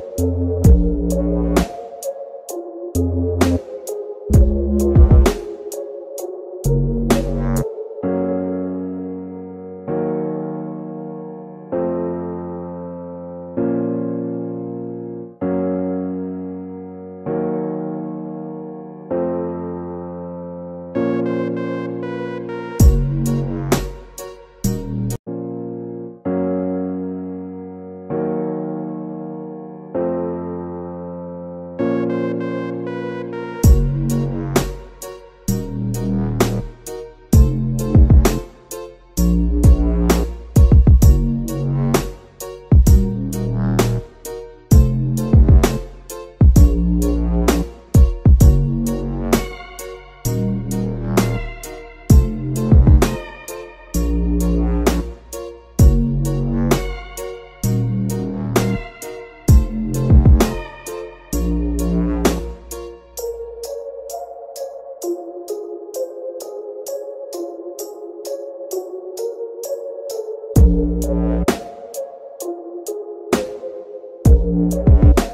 Thank you. you